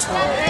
time.